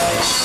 Música